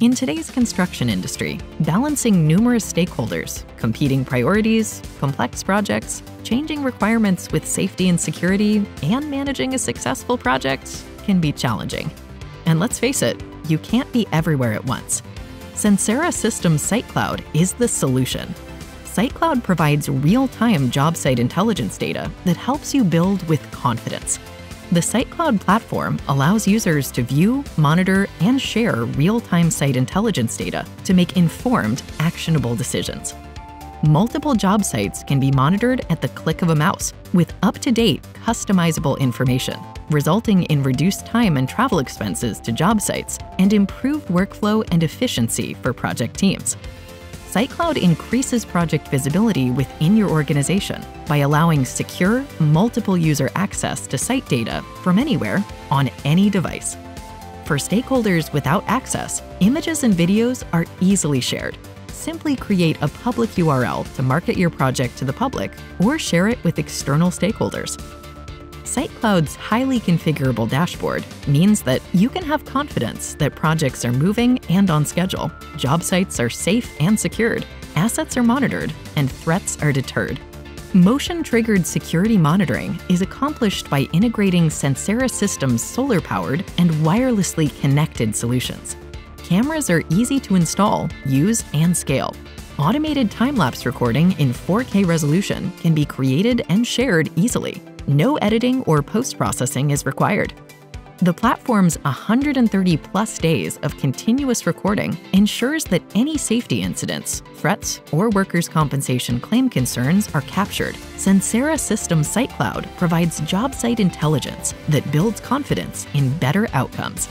In today's construction industry, balancing numerous stakeholders, competing priorities, complex projects, changing requirements with safety and security, and managing a successful project can be challenging. And let's face it, you can't be everywhere at once. Sensera Systems SiteCloud is the solution. SiteCloud provides real-time job site intelligence data that helps you build with confidence. The SiteCloud platform allows users to view, monitor, and share real-time site intelligence data to make informed, actionable decisions. Multiple job sites can be monitored at the click of a mouse with up-to-date, customizable information, resulting in reduced time and travel expenses to job sites and improved workflow and efficiency for project teams. SiteCloud increases project visibility within your organization by allowing secure, multiple user access to site data from anywhere on any device. For stakeholders without access, images and videos are easily shared. Simply create a public URL to market your project to the public or share it with external stakeholders. SiteCloud's highly configurable dashboard means that you can have confidence that projects are moving and on schedule, job sites are safe and secured, assets are monitored, and threats are deterred. Motion-triggered security monitoring is accomplished by integrating Sensera Systems solar-powered and wirelessly connected solutions. Cameras are easy to install, use, and scale. Automated time-lapse recording in 4K resolution can be created and shared easily, no editing or post-processing is required. The platform's 130 plus days of continuous recording ensures that any safety incidents, threats, or workers' compensation claim concerns are captured. Sensera Systems SiteCloud provides job site intelligence that builds confidence in better outcomes.